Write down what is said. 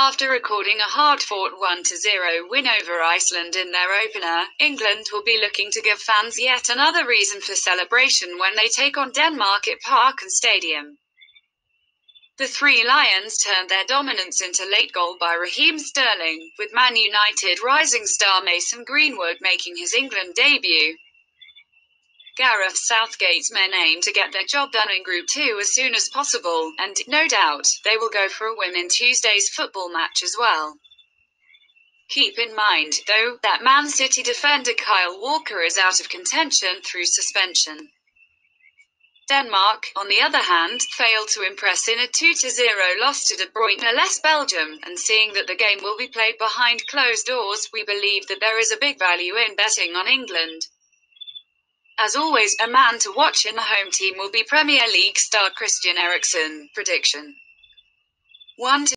After recording a hard-fought 1-0 win over Iceland in their opener, England will be looking to give fans yet another reason for celebration when they take on Denmark at Parken Stadium. The Three Lions turned their dominance into late goal by Raheem Sterling, with Man United rising star Mason Greenwood making his England debut. Gareth Southgate's men aim to get their job done in Group 2 as soon as possible, and, no doubt, they will go for a win in Tuesday's football match as well. Keep in mind, though, that Man City defender Kyle Walker is out of contention through suspension. Denmark, on the other hand, failed to impress in a 2-0 loss to De Bruyne-less Belgium, and seeing that the game will be played behind closed doors, we believe that there is a big value in betting on England. As always, a man to watch in the home team will be Premier League star Christian Eriksen. Prediction 1